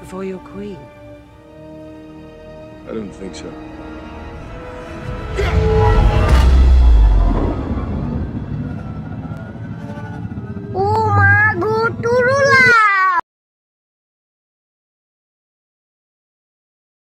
Before your queen? I don't think so.